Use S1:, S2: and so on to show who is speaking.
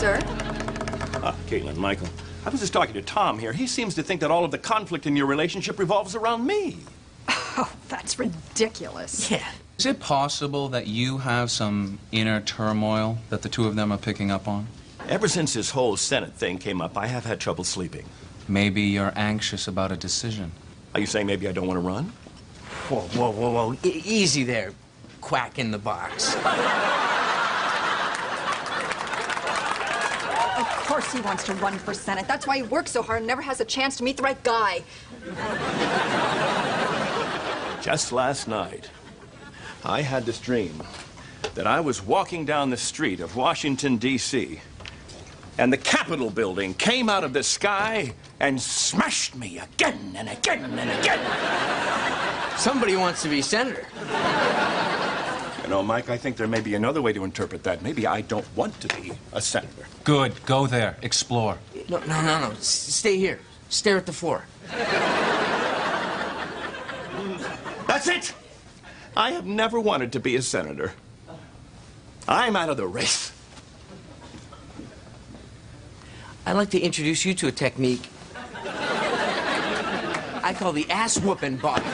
S1: sir.
S2: Ah, Caitlin, Michael. I was just talking to Tom here. He seems to think that all of the conflict in your relationship revolves around me.
S1: Oh, that's ridiculous.
S3: Yeah.
S4: Is it possible that you have some inner turmoil that the two of them are picking up on?
S2: Ever since this whole Senate thing came up, I have had trouble sleeping.
S4: Maybe you're anxious about a decision.
S2: Are you saying maybe I don't want to run?
S3: Whoa, whoa, whoa, whoa. E- easy there, quack in the box.
S1: Of course he wants to run for Senate. That's why he works so hard and never has a chance to meet the right guy.
S2: Just last night, I had this dream that I was walking down the street of Washington, D.C., and the Capitol building came out of the sky and smashed me again and again and again.
S3: Somebody wants to be senator.
S2: You know, Mike, I think there may be another way to interpret that. Maybe I don't want to be a senator.
S4: Good. Go there. Explore.
S3: No, no, no, no. S- stay here. Stare at the floor.
S2: That's it! I have never wanted to be a senator. I'm out of the race.
S3: I'd like to introduce you to a technique I call the ass whooping box.